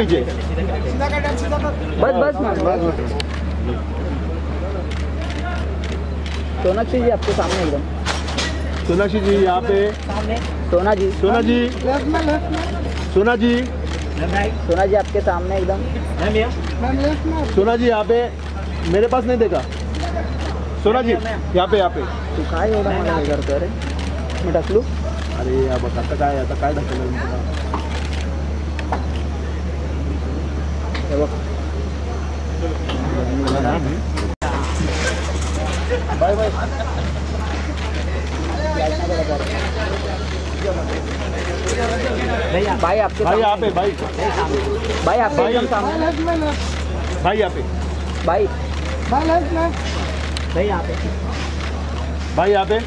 पीछे बस बस सोनाक्षी जी आपके सामने एकदम। सोनाक्षी जी यहाँ पे। सोना जी। सोना जी। सोना जी। सोना जी आपके सामने एकदम। सोना जी यहाँ पे। मेरे पास नहीं देखा। सोना जी यहाँ पे यहाँ पे। तू काय एवढं मला हे करतोय रे मी टाकलू अरे या बघ आता काय आता काय मी तुला? हे बघ बाय बाय। भाई आपके भाई यहाँ पे सामने भाई। भाई आपके भाई। सामने। भाई भाई। भाई यहाँ भाई यहाँ पे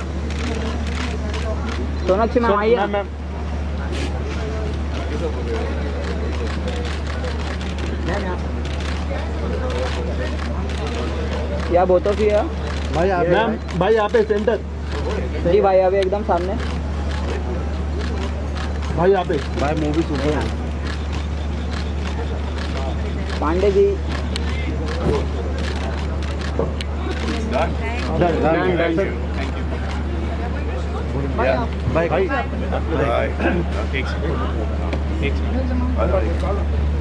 सोनाक्षी मैम आइए। मैम मैम या बोथ ऑफ़ यू भाई यहाँ मैम भाई यहाँ पे सेंटर जी भाई अभी एकदम सामने भाई यहाँ पे भाई मूवी सुन Pandey ji done done done भाई भाई. Takes.